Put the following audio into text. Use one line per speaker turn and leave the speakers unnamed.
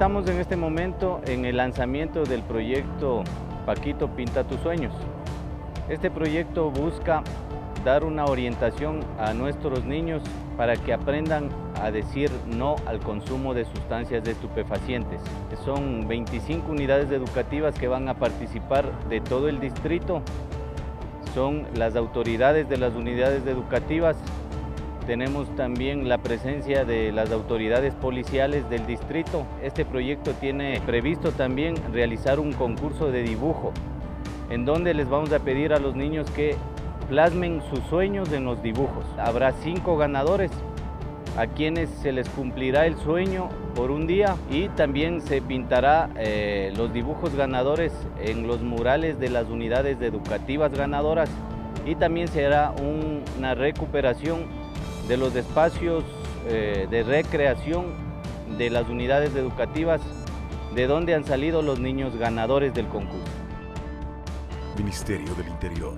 Estamos en este momento en el lanzamiento del proyecto Paquito Pinta tus sueños. Este proyecto busca dar una orientación a nuestros niños para que aprendan a decir no al consumo de sustancias estupefacientes. Son 25 unidades educativas que van a participar de todo el distrito. Son las autoridades de las unidades educativas. Tenemos también la presencia de las autoridades policiales del distrito. Este proyecto tiene previsto también realizar un concurso de dibujo en donde les vamos a pedir a los niños que plasmen sus sueños en los dibujos. Habrá cinco ganadores a quienes se les cumplirá el sueño por un día y también se pintará eh, los dibujos ganadores en los murales de las unidades educativas ganadoras y también se hará una recuperación de los espacios eh, de recreación de las unidades educativas de donde han salido los niños ganadores del concurso.
Ministerio del Interior.